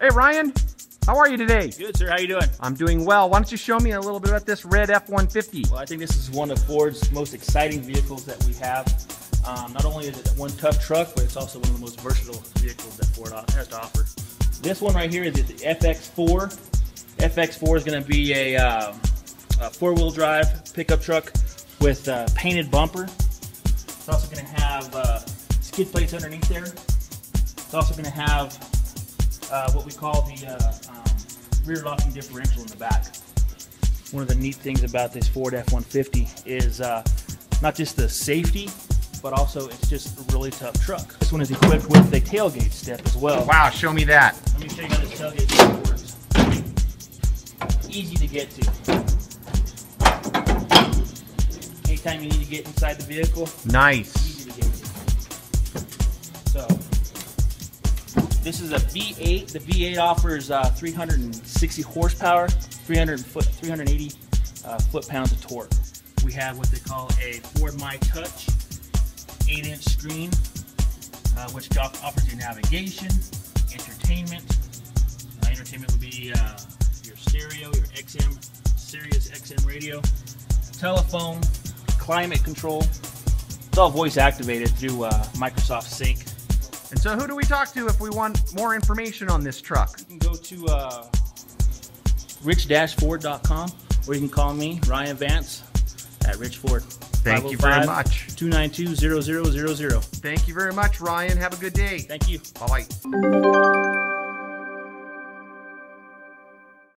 Hey, Ryan. How are you today? Good, sir. How you doing? I'm doing well. Why don't you show me a little bit about this red F-150? Well, I think this is one of Ford's most exciting vehicles that we have. Um, not only is it one tough truck, but it's also one of the most versatile vehicles that Ford has to offer. This one right here is the FX4. FX4 is going to be a, um, a four-wheel drive pickup truck with a painted bumper. It's also going to have uh, skid plates underneath there. It's also going to have uh, what we call the uh, um, rear locking differential in the back. One of the neat things about this Ford F-150 is uh, not just the safety, but also it's just a really tough truck. This one is equipped with a tailgate step as well. Wow, show me that. Let me show you how this tailgate step works. Easy to get to. Anytime you need to get inside the vehicle, Nice. This is a V8. The V8 offers uh, 360 horsepower, 300 foot, 380 uh, foot pounds of torque. We have what they call a Ford My Touch 8-inch screen, uh, which offers you navigation, entertainment. Uh, entertainment would be uh, your stereo, your XM, Sirius XM radio, telephone, climate control. It's all voice activated through uh, Microsoft Sync. And so who do we talk to if we want more information on this truck? You can go to uh, rich-ford.com or you can call me, Ryan Vance, at Rich Ford. Thank you very much. 292 0000. Thank you very much, Ryan. Have a good day. Thank you. Bye-bye.